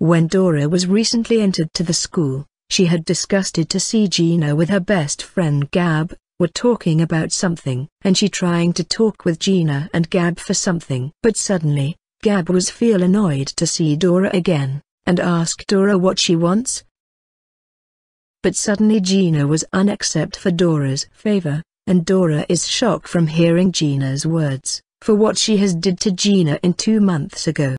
When Dora was recently entered to the school, she had disgusted to see Gina with her best friend Gab, were talking about something and she trying to talk with Gina and Gab for something. But suddenly, Gab was feel annoyed to see Dora again, and ask Dora what she wants. But suddenly Gina was unaccept for Dora's favor, and Dora is shocked from hearing Gina's words, for what she has did to Gina in two months ago.